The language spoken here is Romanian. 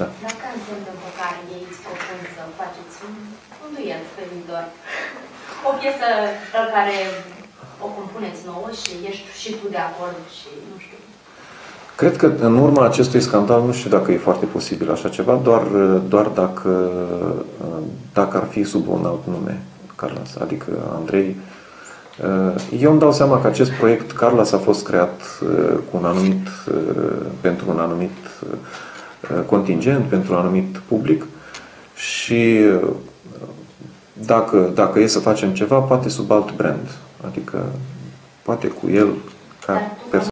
Da. Dar care sunt după care ei îți propun să faceți un, un duet pe viitor? O piesă pe care o compuneți nouă și ești și tu de acord și nu știu. Cred că în urma acestui scandal, nu știu dacă e foarte posibil așa ceva, doar, doar dacă, dacă ar fi sub un alt nume, Carlos, adică Andrei. Eu îmi dau seama că acest proiect, Carlos, a fost creat cu un anumit, pentru un anumit contingent, pentru un anumit public și dacă, dacă e să facem ceva, poate sub alt brand. Adică poate cu el ca Dar tu, persoană.